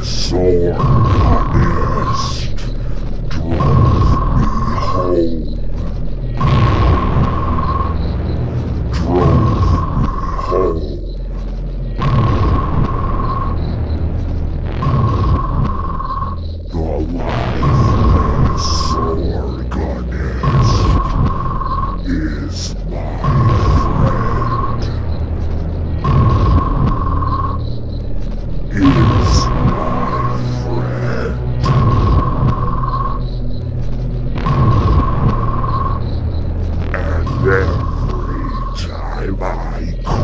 Dinosaur Happiness. I am.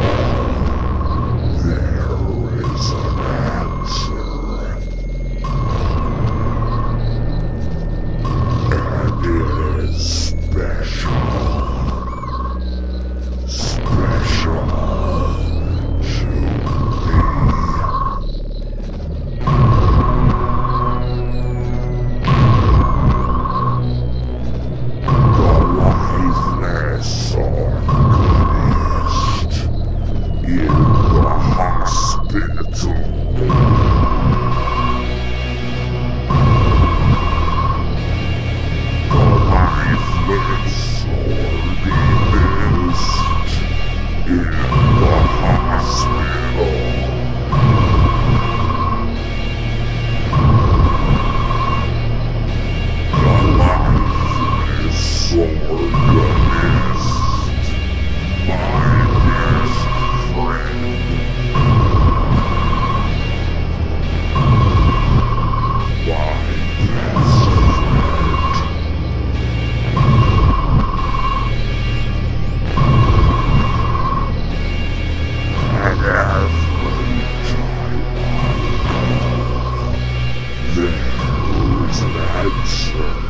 Alive with soul. Sure.